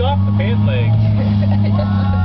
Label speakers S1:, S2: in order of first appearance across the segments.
S1: off the pant legs.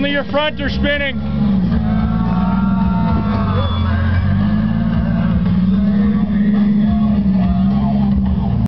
S2: Only your front are spinning.